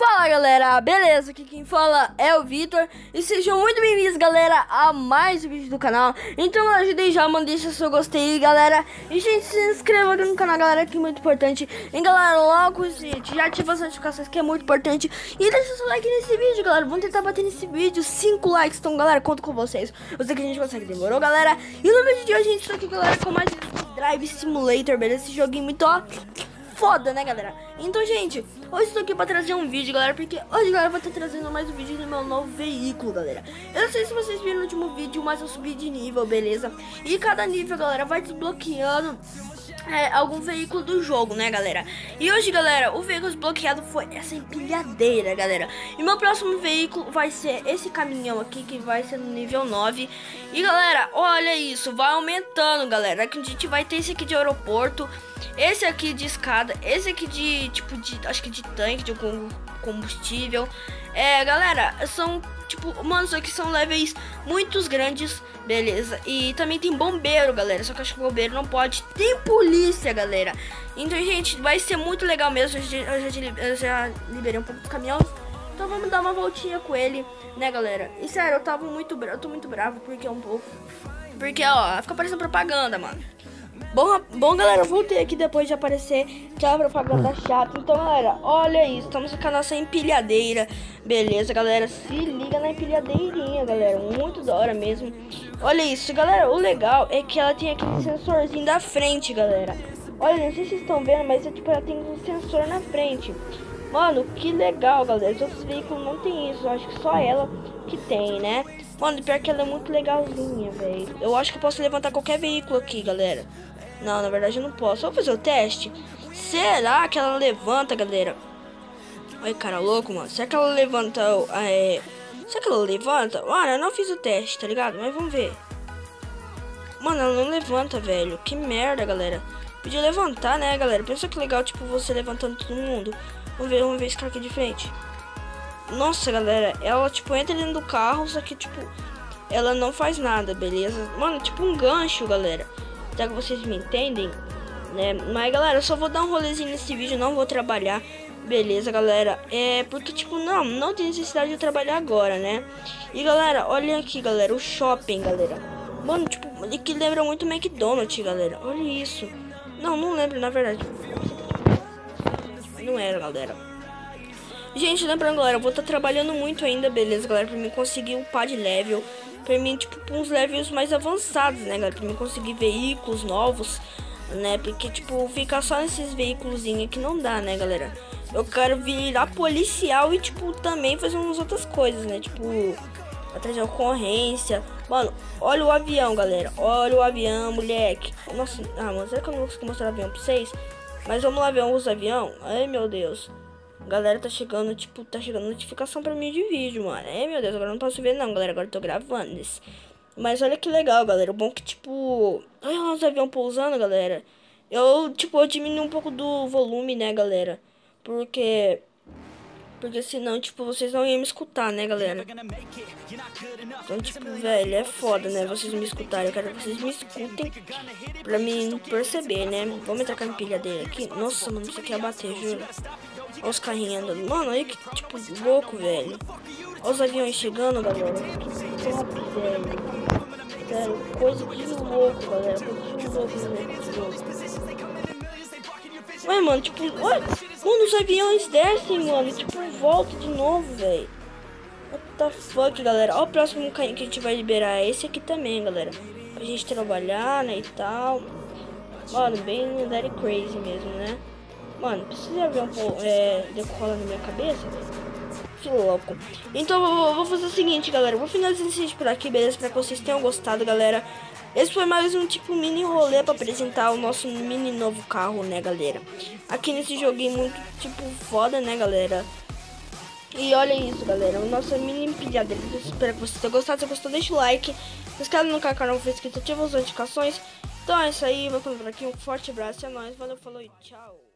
Fala galera, beleza? Aqui quem fala é o Vitor. E sejam muito bem-vindos galera a mais um vídeo do canal. Então ajudei já, mano, deixa seu gostei galera. E gente, se inscreva aqui no canal galera que é muito importante. E galera, logo gente, já ativa as notificações que é muito importante. E deixa seu like nesse vídeo galera, vamos tentar bater nesse vídeo. 5 likes, então galera, conto com vocês. Eu sei que a gente consegue, demorou galera? E no vídeo de hoje a gente tá aqui galera com mais Drive Simulator, beleza? Esse joguinho muito ó foda, né, galera? Então, gente, hoje estou aqui pra trazer um vídeo, galera, porque hoje, galera, eu vou estar trazendo mais um vídeo do meu novo veículo, galera. Eu não sei se vocês viram no último vídeo, mas eu subi de nível, beleza? E cada nível, galera, vai desbloqueando é, algum veículo do jogo, né, galera? E hoje, galera, o veículo desbloqueado foi essa empilhadeira, galera. E meu próximo veículo vai ser esse caminhão aqui, que vai ser no nível 9. E, galera, olha isso, vai aumentando, galera. Aqui a gente vai ter esse aqui de aeroporto, esse aqui de escada, esse aqui de, tipo, de, acho que de tanque, de combustível. É, galera, são Tipo, mano, isso aqui são levels muito grandes, beleza? E também tem bombeiro, galera. Só que acho que bombeiro não pode. Tem polícia, galera. Então, gente, vai ser muito legal mesmo. Eu já, eu já, liberei um pouco dos caminhões. Então vamos dar uma voltinha com ele, né, galera? E sério, eu tava muito bravo. Eu tô muito bravo porque é um pouco. Porque, ó, fica parecendo propaganda, mano. Bom, bom, galera, voltei aqui depois de aparecer aquela propaganda chata. Então, galera, olha isso. Estamos com a nossa empilhadeira. Beleza, galera. Se liga na empilhadeirinha, galera. Muito da hora mesmo. Olha isso, galera. O legal é que ela tem aquele sensorzinho da frente, galera. Olha, não sei se vocês estão vendo, mas é, tipo, ela tem um sensor na frente. Mano, que legal, galera. Os outros veículos não tem isso. Eu acho que só ela que tem, né? Mano, pior que ela é muito legalzinha, velho. Eu acho que eu posso levantar qualquer veículo aqui, galera. Não, na verdade eu não posso. Vou fazer o teste. Será que ela levanta, galera? Olha, cara louco, mano. Será que ela levanta... É... Será que ela levanta? Mano, eu não fiz o teste, tá ligado? Mas vamos ver. Mano, ela não levanta, velho. Que merda, galera. Podia levantar, né, galera? Pensa que legal, tipo, você levantando todo mundo. Vamos ver, vamos ver esse cara aqui de frente. Nossa, galera. Ela, tipo, entra dentro do carro, só que, tipo... Ela não faz nada, beleza? Mano, tipo um gancho, galera. Será que vocês me entendem? Né? Mas galera, eu só vou dar um rolezinho nesse vídeo, não vou trabalhar. Beleza, galera. É porque, tipo, não, não tem necessidade de trabalhar agora, né? E galera, olha aqui, galera, o shopping, galera. Mano, tipo, ele que lembra muito McDonald's, galera. Olha isso. Não, não lembro, na verdade. Não era, galera. Gente, lembrando, galera, eu vou estar tá trabalhando muito ainda, beleza, galera, pra mim conseguir upar de level pra mim, tipo, uns levels mais avançados, né, galera? Pra mim conseguir veículos novos, né? Porque, tipo, ficar só nesses veículos que não dá, né, galera? Eu quero virar policial e, tipo, também fazer umas outras coisas, né? Tipo, atrás de ocorrência. Mano, olha o avião, galera. Olha o avião, moleque. Nossa, ah, mano, será que eu não consigo mostrar o avião pra vocês? Mas vamos lá ver os avião. Ai, meu Deus. Galera, tá chegando, tipo, tá chegando notificação pra mim de vídeo, mano. É, meu Deus, agora não posso ver não, galera. Agora eu tô gravando isso. Mas olha que legal, galera. O bom é que, tipo... Olha os aviões pousando, galera. Eu, tipo, eu diminui um pouco do volume, né, galera. Porque... Porque senão, tipo, vocês não iam me escutar, né, galera? Então, tipo, velho, é foda, né? Vocês me escutarem. Eu quero que vocês me escutem pra mim perceber, né? Vamos entrar com a empilhadeira aqui. Nossa, mano, isso aqui ia bater, juro. Olha os carrinhos andando. Mano, olha que, tipo, louco, velho. Olha os aviões chegando, galera. Que top, velho. Sério, coisa de louco, galera. Coisa de louco, velho. Ué, mano, tipo, ué, mano, os aviões descem, mano, tipo, volta de novo, velho. What the fuck, galera. Ó, o próximo carrinho que a gente vai liberar é esse aqui também, galera. Pra gente trabalhar, né, e tal. Mano, bem Daddy Crazy mesmo, né? Mano, precisa ver um pouco, é, decola na minha cabeça, Que louco. Então, eu vou fazer o seguinte, galera. Vou finalizar esse vídeo por aqui, beleza? Espero que vocês tenham gostado, galera. Esse foi mais um tipo mini rolê para apresentar o nosso mini novo carro, né, galera? Aqui nesse joguinho muito, tipo, foda, né, galera? E olha isso, galera, o nosso mini empilhadeira. Espero que vocês tenham gostado. Se gostou, deixa o like. Se inscreve no canal, não for inscrito, ativa as notificações. Então é isso aí, vou por aqui. Um forte abraço, é nóis, valeu, falou e tchau.